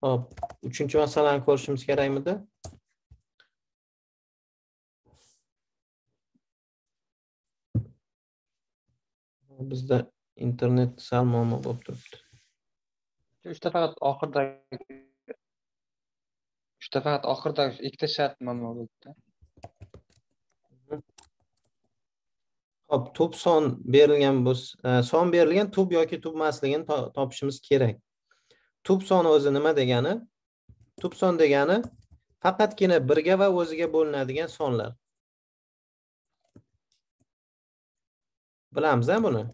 Hop, uchinchi masalani ko'rishimiz kerakmidi? Bizda internet sal muammo bo'lib turibdi. uchta faqat oxiridagi uchta faqat oxiridagi ikkita shart muammo bo'libdi Hop, tub son berilgan bo'lsa, son berilgan tub yoki tub emasligini topishimiz kerak. Tub son o'zi nima degani? Tub son degani faqatgina birga va o'ziga bo'linadigan sonlar. Bilamiz-a buni?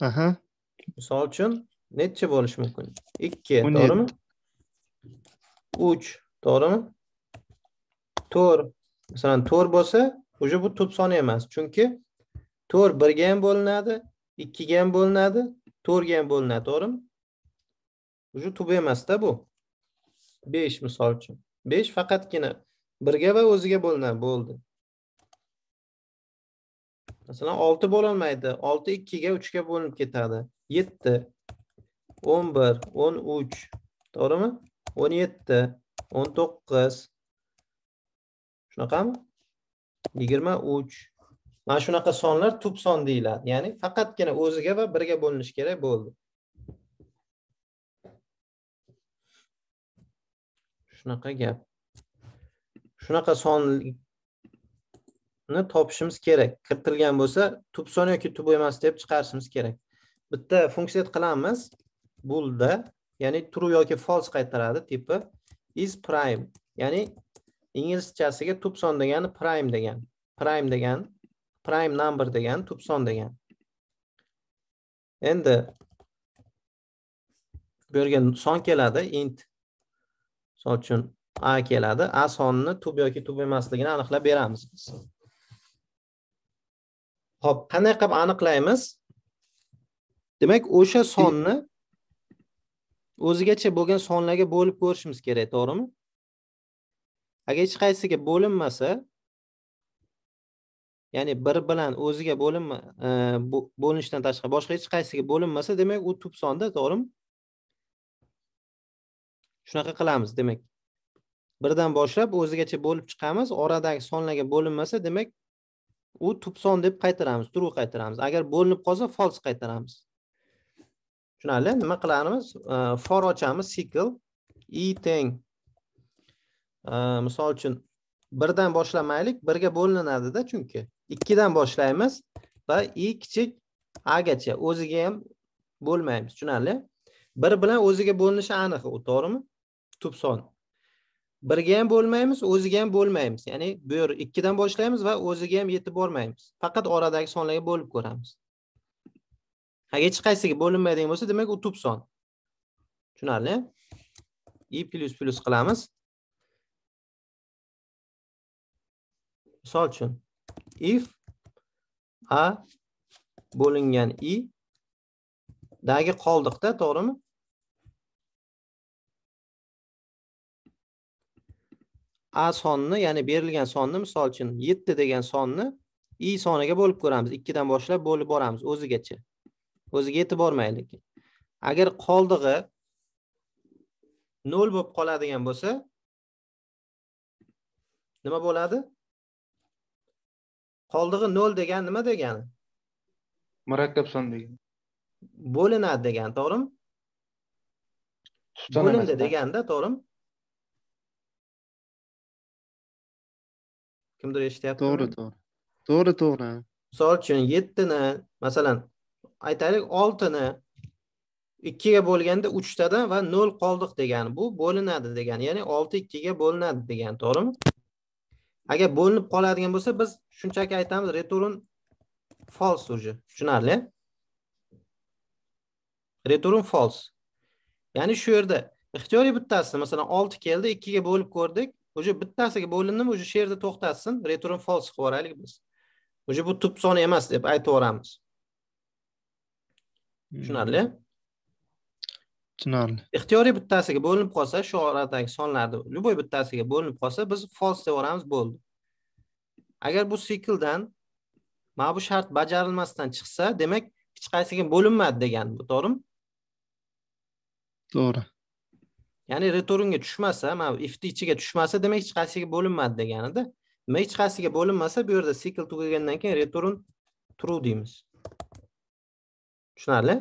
Aha. Misol uchun necha bo'lishi mumkin? 2, to'g'rimi? 3, to'g'rimi? 4. Masalan, 4 bo'lsa, уже bu tub soni emas, chunki 4 birga ham bo'linadi, 2 ga ham bo'linadi, 4 ga ham bo'linadi, to'g'rimi? Уже tub emasda bu. 5 misol uchun. 5 faqatgina 1 ga va o'ziga bo'linadi, bo'ldi. Masalan, 6 bo'la olmaydi. 6 2 ga 3 ga bo'linib ketadi. 7 11 13 to'g'rimi? 17 19 shunaqami? 23 mana shunaqa sonlar tub son deyiladi. Ya'ni faqatgina o'ziga va birga bo'linishi kerak bo'ldi. Shunaqa gap. Shunaqa sonni topishimiz kerak. Kiritilgan bo'lsa, tub son yoki tub emas deb chiqarishimiz kerak. Bitta funksiya qilamiz. bulda ya'ni true yoki false qaytaradi tipi is prime. Ya'ni inglizchasiga tub son degani prime degan. Prime degani prime number degan tub son degan. Endi bu yerga son keladi int. Misol uchun a keladi. A sonni tub yoki tub emasligini aniqlab beramiz biz. Xo'p, qanday qilib aniqlaymiz? Demak, o'sha sonni o'zigacha bo'lgan sonlarga bo'lib ko'rishimiz kerak, to'g'rimi? Agar hech qaysiga bo'linmasa, ya'ni bir bilan o'ziga bo'linma e, bo'linishdan tashqari boshqa hech qaysiga bo'linmasa, demak u tub sonda, to'g'rimi? Shunaqa qilamiz, demak. Birdan boshlab o'zigacha bo'lib chiqamiz, oradagi sonlarga bo'linmasa, demak u tub son deb qaytaramiz, true qaytaramiz. Agar bo'linib qolsa false qaytaramiz. Tushunarli? Nima qilamiz? E, for ochamiz cycle i teng e, misol uchun birdan boshlamaylik, birga bo'linadida chunki. Ikkidan boshlaymiz va i kichik a gacha. O'ziga ham bo'lmaymiz. Tushunarli? Bir bilan o'ziga bo'linishi aniq. U, to'g'rimi? Tub son. birga ham bo'lmaymiz o'ziga ham bo'lmaymiz. Ya'ni bu yer ikkidan boshlaymiz va o'ziga ham yetib bormaymiz. Faqat oradagi sonlarga bo'lib ko'ramiz. Agar hech qaysiga bo'linmaydigan bo'lsa demak u tub son tushunarli? I plyus plyus qilamiz. Misol uchun. If a bo'lingan i dagi qoldiqda to'g'rimi? A sonni ya'ni berilgan sonni misol uchun 7 degan sonni i soniga bo'lib ko'ramiz. 2 dan boshlab bo'lib boramiz o'zigacha. O'ziga yetib bormaylik agar qoldig'i 0 bo'lib qoladigan bo'lsa nima bo'ladi? Qoldig'i 0 degan nima degani murakkab son degani bo'linadi degan to'g'rimi? Bo'lindi deganda to'g'rimi? Kimdir eshityapti to'g'ri to'g'ri. To'g'ri to'g'ri. Misol uchun yettini masalan aytaylik oltini ikkiga bo'lganda uchtadan va nol qoldiq degani bu bo'linadi degani ya'ni olti ikkiga bo'linadi degani to'g'rimi agar bo'linib qoladigan bo'lsa biz shunchaki aytamiz return false уже tushunarli? Return false. Ya'ni shu yerda ixtiyoriy bittasi masalan olti keldi ikkiga bo'lib ko'rdik. Уже bittasiga bo'lindimi уже shu yerda to'xtatsin. Return false qilib yuboraylik biz. Уже bu tub son emas deb aytib yuboramiz. Tushunarli? Tushunarli. Ixtiyoriy bittasiga bo'linib qolsa shu oradagi sonlarni любой bittasiga bo'linib qolsa biz false deb yuboramiz bo'ldi. Agar bu sikldan mana bu shart bajarilmasdan chiqsa demak hech qaysiga bo'linmadi degani bu to'g'rimi? To'g'ri. Ya'ni returnga tushmasa mana bu ifni ichiga tushmasa demak hech qaysiga bo'linmadi deganida demak hech qaysiga bo'linmasa bu yerda sikl tugagandan keyin return true deymiz. Tushunarli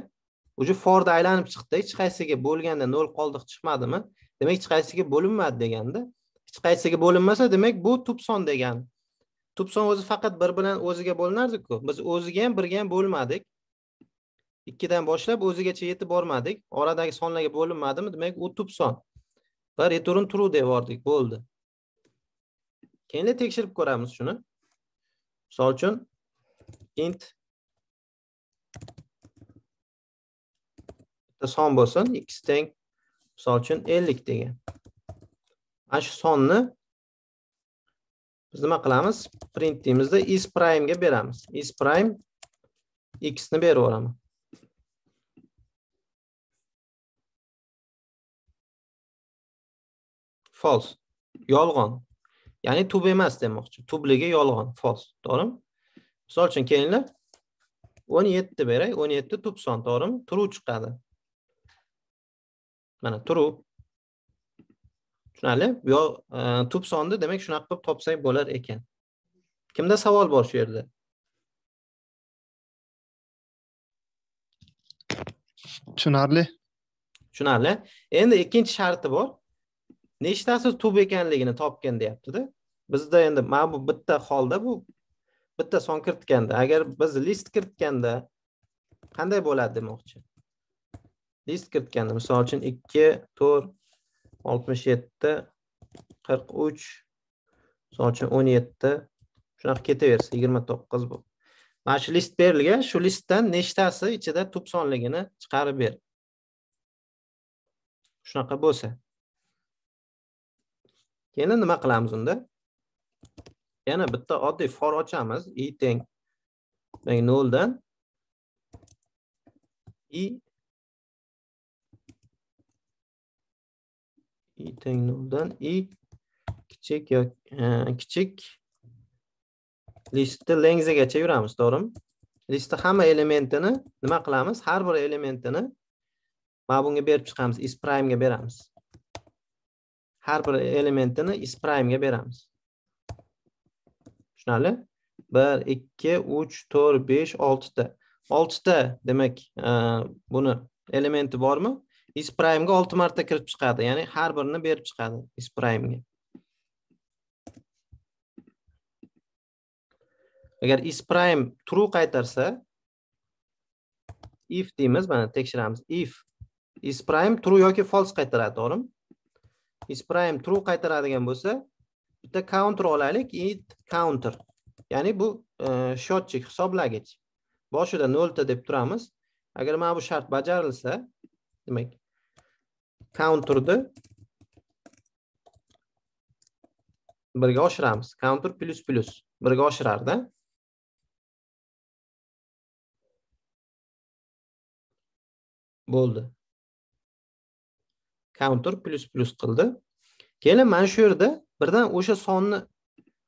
уже forda aylanib chiqdi. Hech qaysiga bo'lganda nol qoldiq chiqmadimi? Demak hech qaysiga bo'linmadi deganda. Hech qaysiga bo'linmasa demak bu tub son degani. Tub son o'zi faqat bir bilan o'ziga bo'linardiku. Biz o'ziga ham birga ham bo'lmadik ikkidan boshlab o'zigacha yetib bormadik. Oradagi sonlarga bo'linmadimi? Demak u tub son va return true deb yubordik bo'ldi. Keyin tekshirib ko'ramiz shuni. Misol uchun int bitta son bo'lsin x teng. Misol uchun ellik degan. Mana shu sonni biz nima qilamiz? Print deymizda is primega beramiz. Is prime x ni berib yuboraman false. Yolg'on. Ya'ni tub emas demoqchi. Tubligi yolg'on. False. To'g'rimi? Misol uchun kelinglar. o'n yetti beray o'n yetti tub son. To'g'rimi? True chiqadi. Mana true tushunarli. Bu yoq e, tub sonni demak shunaqa qilib topsak bo'lar ekan. Kimda savol bor shu yerda? Tushunarli. Tushunarli. Endi ikkinchi sharti bor. Nechtasi tub ekanligini topgin deyaptida. Bizda endi mana bu bitta holda bu bitta son kiritganda agar biz list kiritganda qanday bo'ladi demoqchi list kiritganda misol uchun ikki to'rt oltmish yetti qirq uch misol uchun o'n yetti shunaqa ketaversa yigirma to'qqiz bu mana shu list berilgan shu listdan nechtasi ichida tub sonligini chiqarib ber. Shunaqa bo'lsa. Keyin nima qilamiz unda? Yana bitta oddiy for ochamiz. I teng. Noldan i i teng noldan i kichik yoki э, kichik listni lengzigacha yuramiz to'g'rimi? Listni hamma elementini nima qilamiz? Har bir elementini mana bunga berib chiqamiz is primega beramiz. Har bir elementini is primega beramiz. Tushunarli? Bir ikki uch to'rt besh oltita. Oltita demak e, buni elementi bormi? Is primega olti marta kirib chiqadi ya'ni har birini berib chiqadi isprime'ga agar isprime true qaytarsa if deymiz mana tekshiramiz. If isprime true yoki false qaytaradi to'g'rimi? Isprime true qaytaradigan bo'lsa bitta counter olaylik it counter. Ya'ni bu e, счетчик hisoblagich. Boshida nolta deb turamiz. Agar mana bu shart bajarilsa demak. Counterni birga oshiramiz. Counter plus plus. Birga oshirardi. Bo'ldi. Counter plus plus qildi. Keyin mana shu yerda birdan o'sha sonni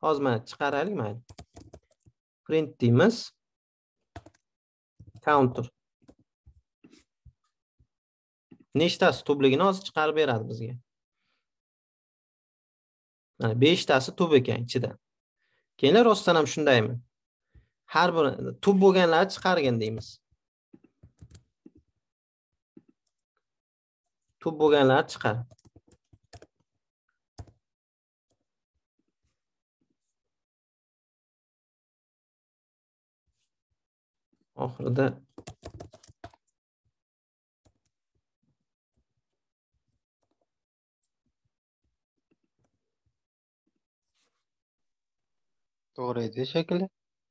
hozir mana chiqaraylik mayli print deymiz. Counter. Nechtasi tubligini hozir chiqarib beradi bizga. Mana beshtasi tub ekan ichida. Keyinlar rostdan ham shundaymi? Har bir tub bo'lganlarni chiqargin deymiz. Tub bo'lganlarni chiqar. Oxirida to'g'ri edi shekilli.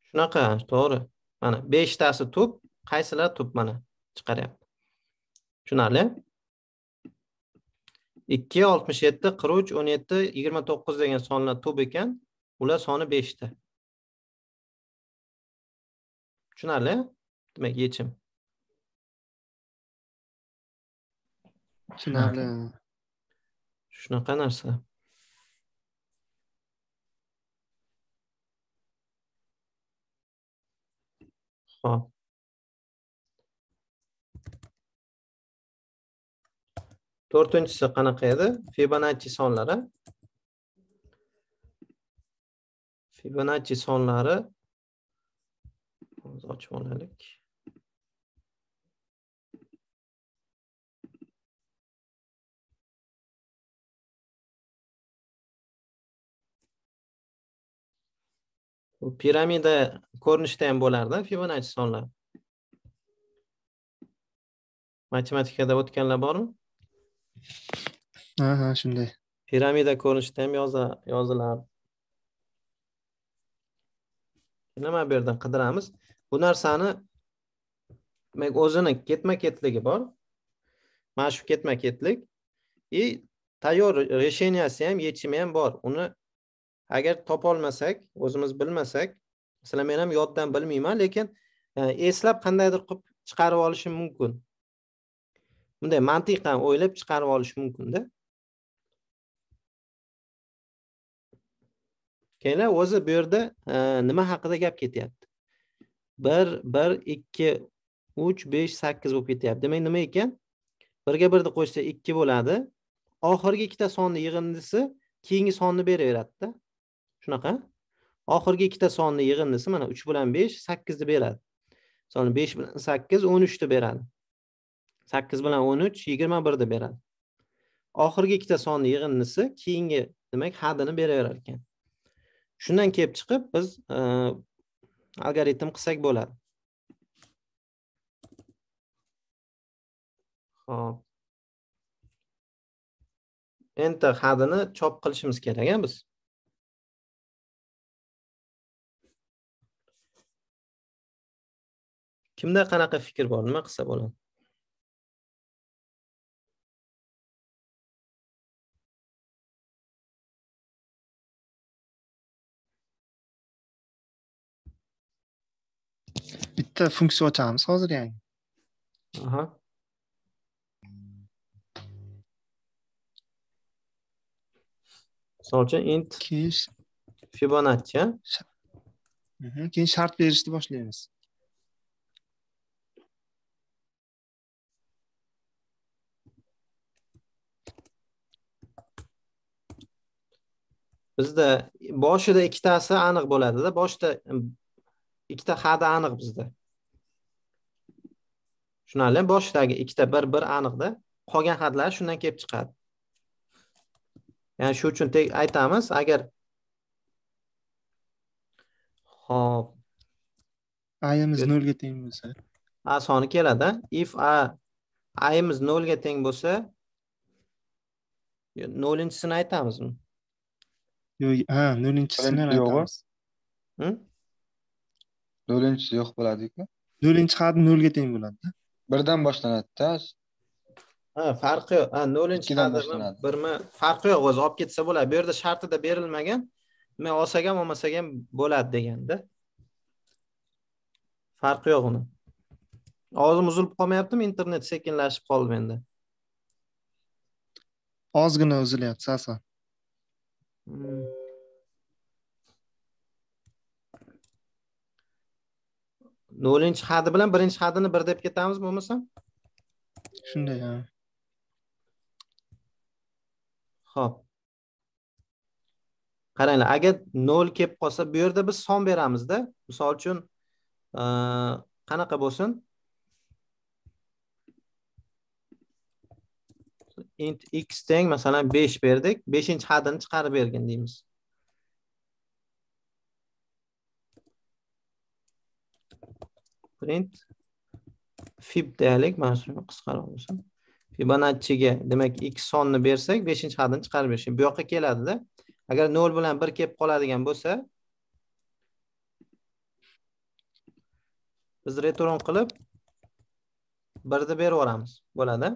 Shunaqa to'g'ri. Mana beshtasi tub qaysilar tub mana? Chiqaryapti. Tushunarli. Ikki oltmish yetti qirq uch o'n yetti yigirma to'qqiz degan sonlar tub ekan ular soni beshta. Tushunarli? Demak yechim. Tushunarli. Shunaqa narsa ho'p to'rtinchisi qanaqa edi? Fibonacci sonlari. Fibonacci sonlari. Hozir ochib olaylik. Piramida ko'rinishda ham bo'lardi fibonacci sonlar? Matematikada o'tganlar bormi? Ha ha shunday. Piramida ko'rinishda ham yozilardi. Nima bu yerdan qidiramiz? Bu narsani demak o'zini ketma ketligi bor. Mana shu ketma ketlik и tayyor решенияsi ham yechimi ham bor. Uni agar topolmasak o'zimiz bilmasak masalan men ham yoddan bilmayman lekin e, eslab qandaydir qilib chiqarib olishim mumkin. Bunday mantiqan o'ylab chiqarib olish mumkinda keyin o'zi bu yerda e, nima haqida gap ketyapti? Bir bir ikki uch besh sakkiz bo'lib ketyapti. Demak nima ekan? Birga birni qo'shsa ikki bo'ladi. Oxirgi ikkita sonni yig'indisi keyingi sonni beraveradida. Shunaqa oxirgi ikkita sonni yig'indisi mana uch bilan besh sakkizni beradi. Masalan besh bilan sakkiz o'n uchni beradi. Sakkiz bilan o'n uch yigirma birni beradi. Oxirgi ikkita sonni yig'indisi keyingi demak hadini beraverar ekan. Shundan kelib chiqib biz e, algoritm qilsak bo'ladi. Ho'p enter hadini chop qilishimiz kerak a biz. Kimda qanaqa fikr bor? Nima qilsa bo'ladi? Bitta funksiya ochamiz hozir yangi. Aha. Misol uchun int keyin fibonacci mhm, keyin shart berishni boshlaymiz bizda boshida ikkitasi aniq bo'ladida boshida ikkita hadi aniq bizda. Tushunarli? Boshidagi ikkita bir bir aniqda. Qolgan hadlar shundan kelib chiqadi. Ya'ni shu uchun aytamiz agar hop ayimiz nolga teng bo'lsa? A soni keladi. If a ayimiz nolga teng bo'lsa nolinchisini aytamizmi yo'q ha no'linchisini ham Yo'q. aytamiz nollinchisi yo'q bo'ladiku. Nollinchi had nolga teng bo'ladi birdan boshlanadida. Ha farqi yo'q. Ha nollinchi hadimi boshlanadi. birmi farqi yo'q o'zi olib ketsa bo'ladi. Bu yerda shartida berilmagan men olsak ham olmasak ham bo'ladi deganda. Farqi yo'q uni. Ovozim uzilib qolmayaptimi? Internet sekinlashib qoldi menda. Ozgina uzilyapti sal Nollinchi hadi bilan birinchi hadini bir deb ketamiz bo'lmasam shunday ha. Ho'p qaranglar agar nol kelib qolsa bu yerda biz son beramizda. Misol uchun qanaqa bo'lsin int x teng masalan 5 berdik. 5-inchi hadni chiqarib bergin deymiz. Print fib deylik, mana shuni qisqaroq bo'lsin. Fibonacciga, demak, x sonni bersak, 5-inchi hadni chiqarib berish. Bu yoqqa keladi-da. Agar 0 bilan 1 kelib qoladigan bo'lsa, biz return qilib 1 ni berib yuboramiz. Bo'ladi.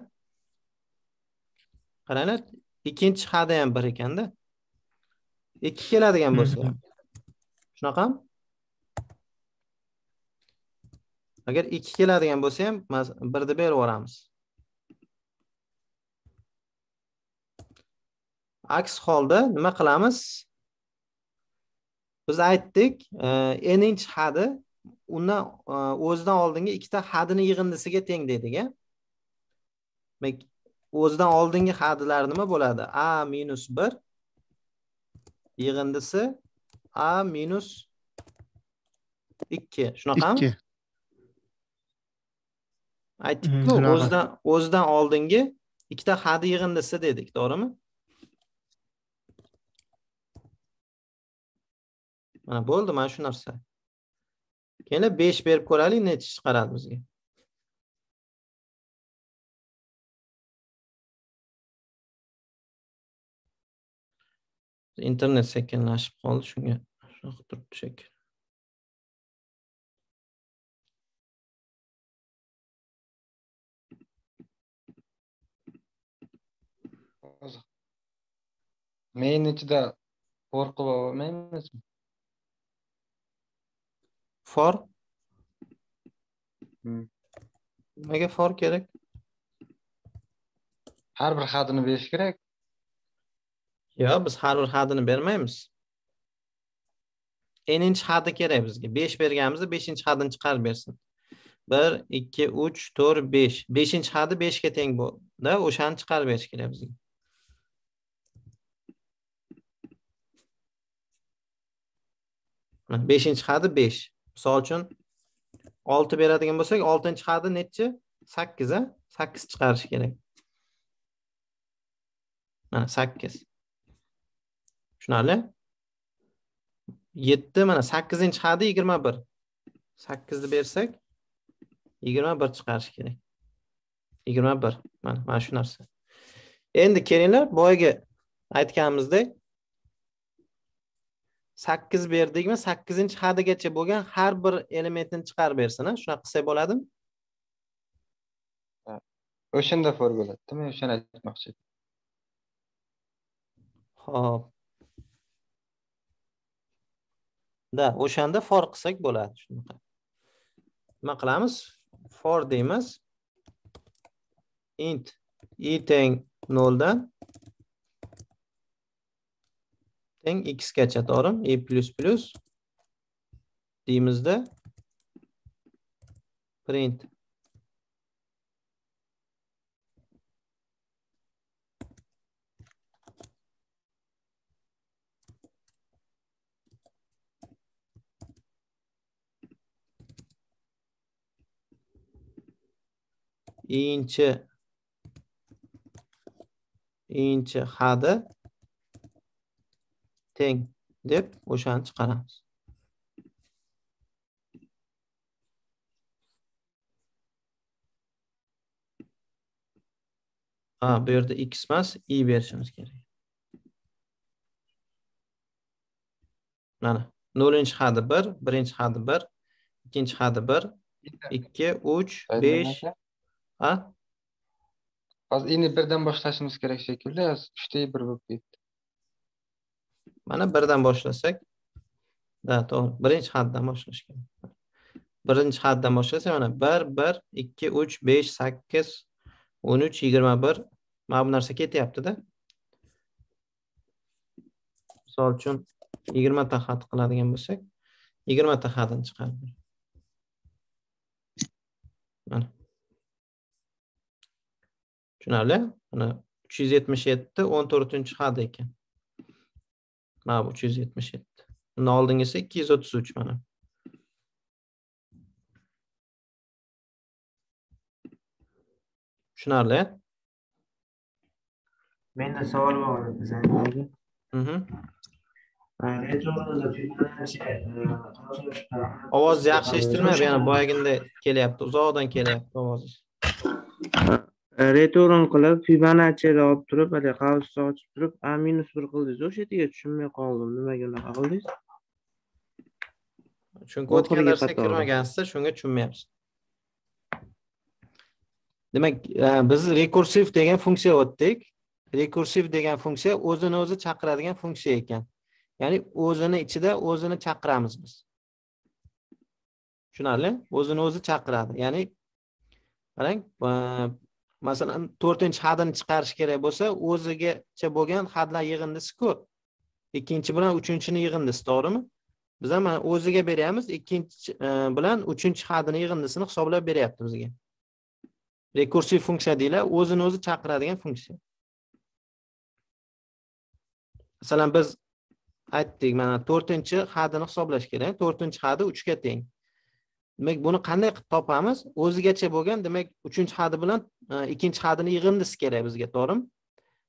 Qaranglar ikkinchi hada ham bir ekanda. Ikki keladigan bo'lsa ham. Shunaqami? Agar ikki keladigan bo'lsa ham birni berib yuboramiz. Aks holda nima qilamiz? Biz aytdik e, ninchi hadi undan e, o'zidan oldingi ikkita hadini yig'indisiga teng dedik e. a Demak, o'zidan oldingi hadlar nima bo'ladi? A minus bir yig'indisi a minus ikki. Shunaqami? Ikki. Aytdikku Mm, shunaqa. o'zidan o'zidan oldingi ikkita hadi yig'indisi dedik to'g'rimi? Mana bo'ldi mana shu narsa. Keyin besh berib ko'raylik necha chiqaradi bizga internet sekinlashib qoldi shunga shunaqa turibdi shekilli hozir main ichida for qilib olmaymizmi? For? Hmm. nimaga for kerak? Har bir hadini berish kerak yo'q biz har bir hadini bermaymiz. N'inchi hadi kerak bizga. Besh berganimizda beshinchi hadini chiqarib bersin. Bir ikki uch to'rt besh. Beshinchi hadi beshga teng bo'ldi o'shani chiqarib berish kerak bizga. Beshinchi hadi besh. Misol uchun olti beradigan bo'lsak oltinchi hadi nechi? Sakkiz a sakkiz chiqarish kerak. Mana sakkiz. Tushunarli? Yetti mana sakkizinchi hadi yigirma bir. Sakkizni bersak yigirma bir chiqarish kerak. Yigirma bir mana mana shu narsa. Endi kelinglar boyagi aytganimizdek sakkiz berdikmi sakkizinchi hadigacha bo'lgan har bir elementini chiqarib bersin shunaqa qilsak bo'ladimi? O'shanda for bo'ladida men o'shani aytmoqchi. Edim Xo'p. Da, o'shanda for qilsak bo'ladi shunaqa. Nima qilamiz? For deymiz. int i teng 0 dan teng x gacha, to'g'rimi? i plus plus deymizda print inchi. Inchi hadi. Teng deb o'shani chiqaramiz. Ha bu yerda x emas i berishimiz kerak. Mana nollinchi hadi bir birinchi hadi bir ikkinchi hadi bir ikki uch besh ha? Hozir ini birdan boshlashimiz kerak shekilli uchta bir bo'lib ketdi mana birdan boshlasak da to'g'ri birinchi haddan boshlash kerak birinchi haddan boshlasak mana bir bir ikki uch besh sakkiz o'n uch yigirma bir. Mana bu narsa ketyaptida misol uchun yigirmata xat qiladigan bo'lsak yigirmata hadini chiqarib mana tushunarli. Mana uch yuz yetmish yetti o'n to'rtinchi had ekan. Mana bu uch yuz yetmish yetti undan oldingisi ikki yuz o'ttiz uch mana. Tushunarli? Menda savol bor bizani Mhm. ovoz ovoz yaxshi eshitilmayapti yana boyagiday kelyapti uzoqdan kelyapti ovozingiz return qilib fibonachini olib turib haligi qavsni ochib turib a minus bir qildingiz. O'sha yerga tushunmay qoldim. Nimaga unaqa qildingiz? Chunki o'tgan darsga qatori. kirmagansizda shunga tushunmayapsiz. Demak e, biz rekursiv degan funksiya o'tdik. Rekursiv degan funksiya o'zini o'zi chaqiradigan funksiya ekan. Ya'ni o'zini ichida o'zini chaqiramiz biz. Tushunarli? O'zini o'zi chaqiradi. Ya'ni qarang e, masalan to'rtinchi hadini chiqarish kerak bo'lsa o'zigacha bo'lgan hadlar yig'indisiku ikkinchi bilan uchinchini yig'indisi to'g'rimi? Biz ham mana o'ziga beryapmiz ikkinchi e, bilan uchinchi hadini yig'indisini hisoblab beryapti bizga. Rekursiv funksiya deyiladi o'zini o'zi chaqiradigan funksiya. Masalan biz aytdik mana to'rtinchi hadini hisoblash kerak to'rtinchi hadi uchga teng. Demak buni qanday qilib topamiz? O'zigacha bo'lgan demak uchinchi hadi bilan e, ikkinchi hadini yig'indisi kerak bizga to'g'rimi?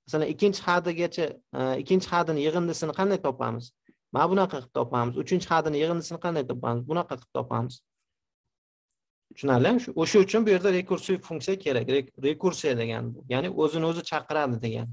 Masalan ikkinchi hadigacha e, ikkinchi hadini yig'indisini qanday topamiz? Mana bunaqa qilib topamiz. Uchinchi hadini yig'indisini qanday topamiz? Bunaqa qilib topamiz. Tushunarlimi? O'sha uchun bu yerda rekursiv funksiya kerak. Rekursiya degani bu. Ya'ni o'zini o'zi chaqiradi degani.